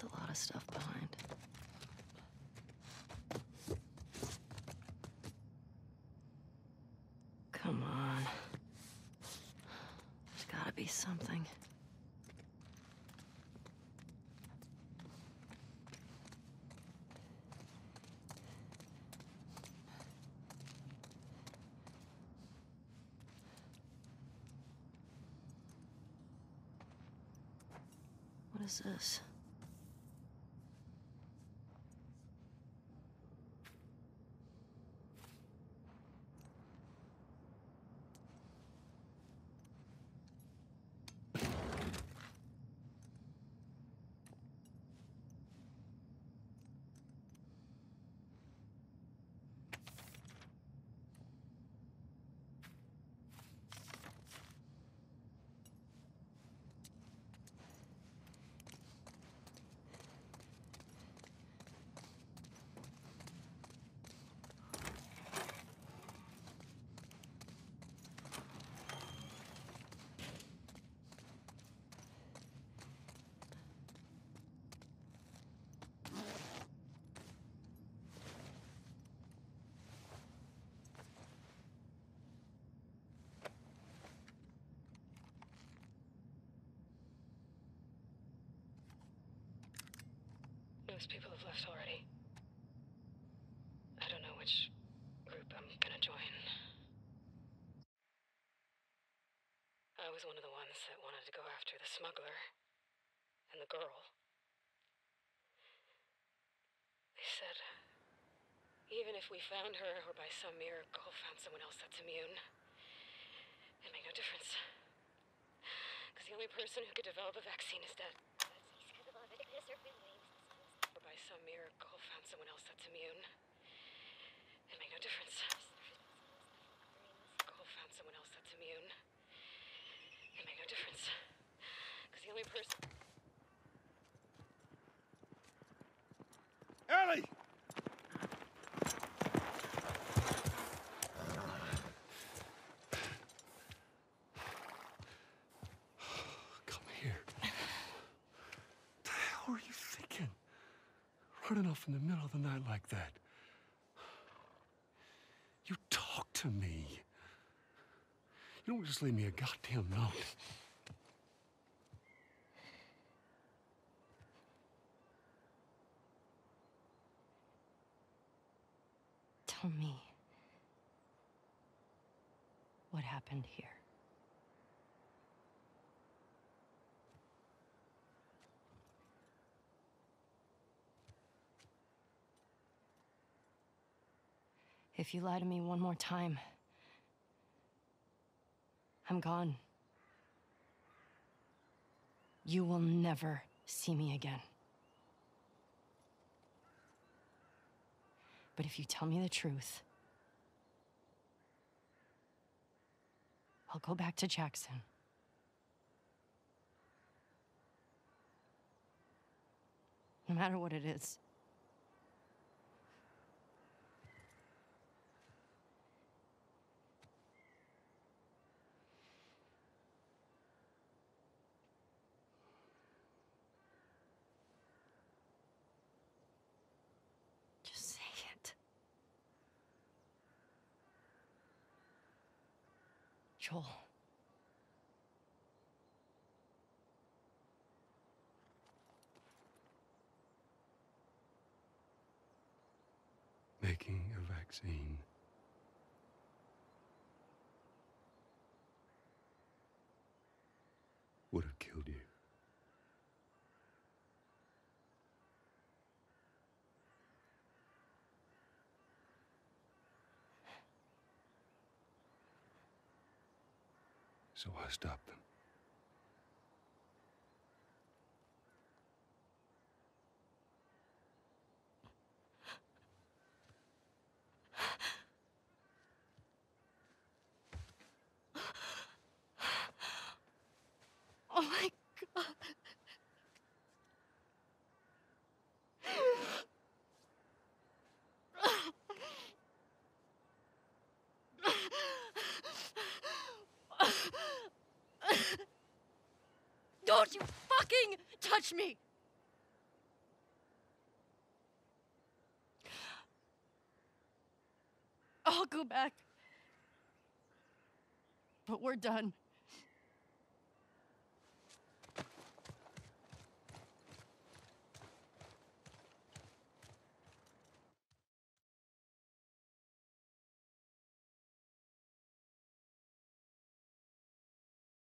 Left a lot of stuff behind. Come on. There's gotta be something. What is this? Most people have left already. I don't know which group I'm gonna join. I was one of the ones that wanted to go after the smuggler and the girl. They said, even if we found her or by some miracle found someone else that's immune, it made no difference. Because the only person who could develop a vaccine is dead. Some miracle found someone else that's immune. It made no difference. Miracle found someone else that's immune. It made no difference. Because the only person. Ellie! Come here. The hell are you thinking? Running off in the middle of the night like that. You talk to me. You don't just leave me a goddamn note. Tell me. What happened here? If you lie to me one more time, I'm gone. You will never see me again. But if you tell me the truth, I'll go back to Jackson. No matter what it is. Just say it. Joel. Making a vaccine. Would have killed you. So I stopped them. Don't you fucking touch me! I'll go back. But we're done.